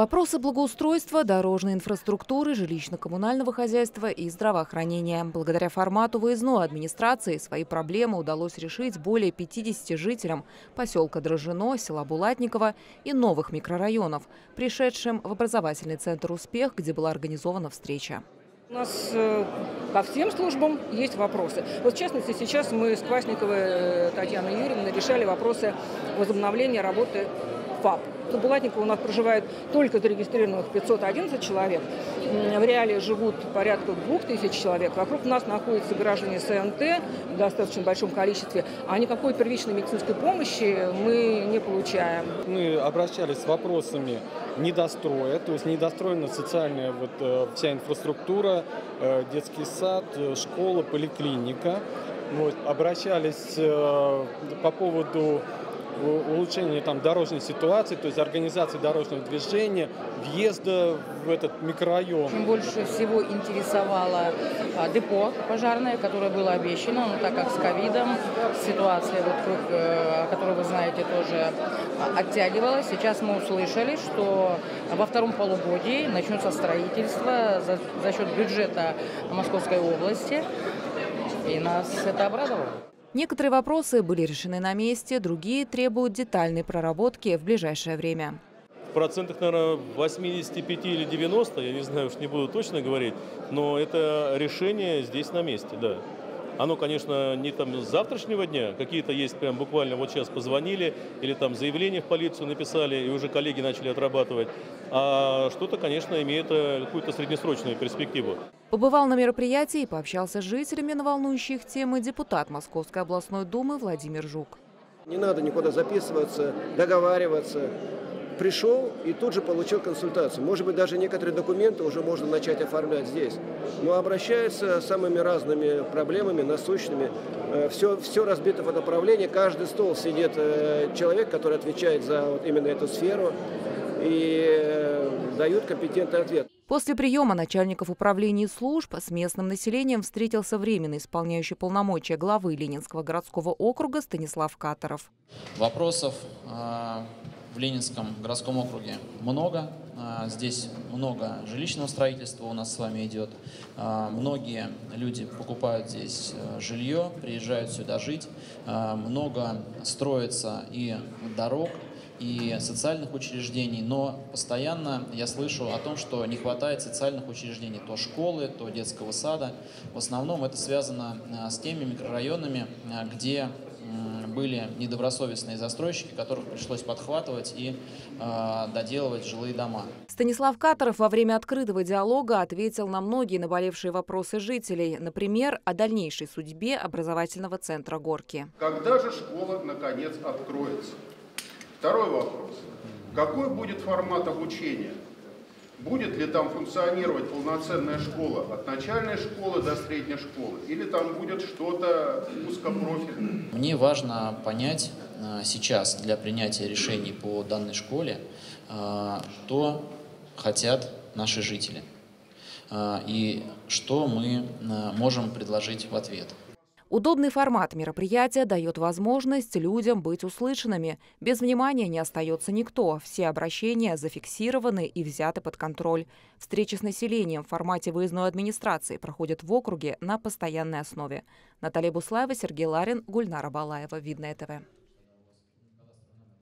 Вопросы благоустройства, дорожной инфраструктуры, жилищно-коммунального хозяйства и здравоохранения. Благодаря формату выездной администрации свои проблемы удалось решить более 50 жителям поселка Дрожжино, села Булатникова и новых микрорайонов, пришедшим в образовательный центр «Успех», где была организована встреча. У нас э, по всем службам есть вопросы. Вот в частности, сейчас мы с Квасниковой э, Татьяной Юрьевной решали вопросы возобновления работы ФАП. В у нас проживает только зарегистрированных 511 человек. В реале живут порядка 2000 человек. Вокруг нас находятся граждане СНТ в достаточно большом количестве, а никакой первичной медицинской помощи мы не получаем. Мы обращались с вопросами недостроя, то есть недостроена социальная вот, э, вся инфраструктура, э, детский сад, э, школа, поликлиника. Вот, обращались по поводу улучшение там, дорожной ситуации, то есть организации дорожного движения, въезда в этот микрорайон. Больше всего интересовало а, депо пожарное, которое было обещано, но так как с ковидом ситуация, вокруг, э, о которой вы знаете, тоже оттягивалась. Сейчас мы услышали, что во втором полугодии начнется строительство за, за счет бюджета Московской области, и нас это обрадовало. Некоторые вопросы были решены на месте, другие требуют детальной проработки в ближайшее время. В процентах, наверное, 85 или 90, я не знаю, уж не буду точно говорить, но это решение здесь на месте, да. Оно, конечно, не там с завтрашнего дня, какие-то есть прям буквально вот сейчас позвонили или там заявление в полицию написали, и уже коллеги начали отрабатывать. А что-то, конечно, имеет э, какую-то среднесрочную перспективу. Побывал на мероприятии и пообщался с жителями на волнующих темы депутат Московской областной думы Владимир Жук. Не надо никуда записываться, договариваться пришел и тут же получил консультацию. Может быть, даже некоторые документы уже можно начать оформлять здесь. Но обращаются с самыми разными проблемами, насущными. Все, э, все разбито в направлении. Каждый стол сидит э, человек, который отвечает за вот именно эту сферу и э, дают компетентный ответ. После приема начальников управления служб с местным населением встретился временно исполняющий полномочия главы Ленинского городского округа Станислав Катаров. Вопросов в Ленинском городском округе много. А, здесь много жилищного строительства у нас с вами идет. А, многие люди покупают здесь жилье, приезжают сюда жить. А, много строится и дорог, и социальных учреждений, но постоянно я слышу о том, что не хватает социальных учреждений, то школы, то детского сада. В основном это связано с теми микрорайонами, где были недобросовестные застройщики, которых пришлось подхватывать и э, доделывать жилые дома. Станислав Катаров во время открытого диалога ответил на многие наболевшие вопросы жителей, например, о дальнейшей судьбе образовательного центра «Горки». Когда же школа, наконец, откроется? Второй вопрос. Какой будет формат обучения? Будет ли там функционировать полноценная школа от начальной школы до средней школы? Или там будет что-то узкопрофильное? Мне важно понять э, сейчас для принятия решений по данной школе, э, что хотят наши жители э, и что мы можем предложить в ответ. Удобный формат мероприятия дает возможность людям быть услышанными. Без внимания не остается никто. Все обращения зафиксированы и взяты под контроль. Встречи с населением в формате выездной администрации проходят в округе на постоянной основе. Наталья Буслаева, Сергей Ларин, Гульнара Балаева. Видное ТВ.